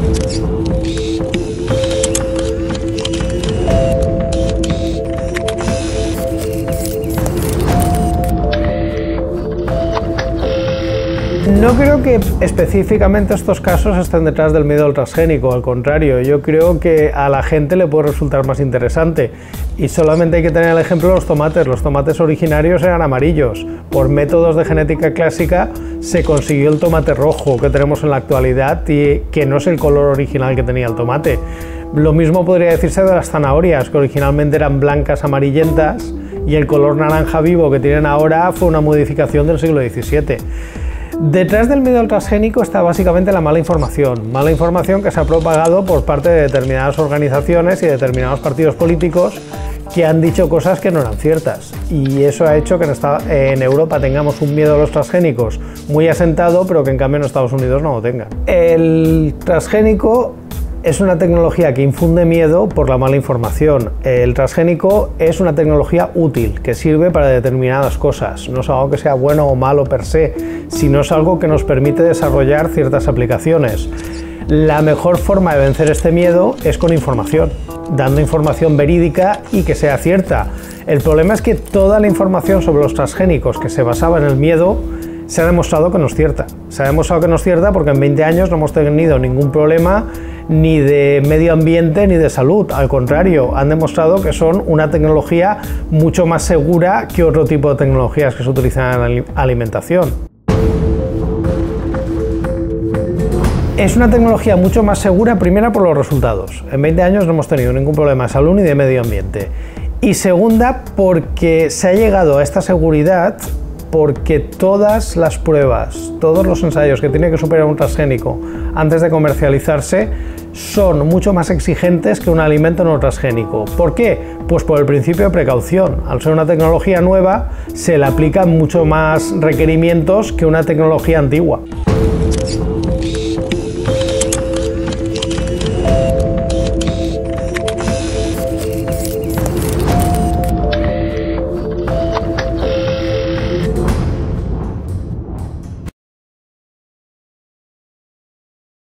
Thank you. No creo que específicamente estos casos estén detrás del miedo al transgénico, al contrario, yo creo que a la gente le puede resultar más interesante. Y solamente hay que tener el ejemplo de los tomates. Los tomates originarios eran amarillos. Por métodos de genética clásica se consiguió el tomate rojo que tenemos en la actualidad y que no es el color original que tenía el tomate. Lo mismo podría decirse de las zanahorias, que originalmente eran blancas amarillentas y el color naranja vivo que tienen ahora fue una modificación del siglo XVII. Detrás del miedo al transgénico está básicamente la mala información, mala información que se ha propagado por parte de determinadas organizaciones y determinados partidos políticos que han dicho cosas que no eran ciertas. Y eso ha hecho que en, Europa tengamos un miedo a los transgénicos muy asentado, pero que en cambio en Estados Unidos no lo tenga. El transgénico es una tecnología que infunde miedo por la mala información. El transgénico es una tecnología útil que sirve para determinadas cosas. No es algo que sea bueno o malo per se, sino es algo que nos permite desarrollar ciertas aplicaciones. La mejor forma de vencer este miedo es con información, dando información verídica y que sea cierta. El problema es que toda la información sobre los transgénicos que se basaba en el miedo se ha demostrado que no es cierta. Se ha demostrado que no es cierta porque en 20 años no hemos tenido ningún problema ni de medio ambiente ni de salud. Al contrario, han demostrado que son una tecnología mucho más segura que otro tipo de tecnologías que se utilizan en la alimentación. Es una tecnología mucho más segura, primera por los resultados. En 20 años no hemos tenido ningún problema de salud ni de medio ambiente. Y segunda, porque se ha llegado a esta seguridad porque todas las pruebas, todos los ensayos que tiene que superar un transgénico antes de comercializarse son mucho más exigentes que un alimento no transgénico. ¿Por qué? Pues por el principio de precaución. Al ser una tecnología nueva, se le aplican mucho más requerimientos que una tecnología antigua.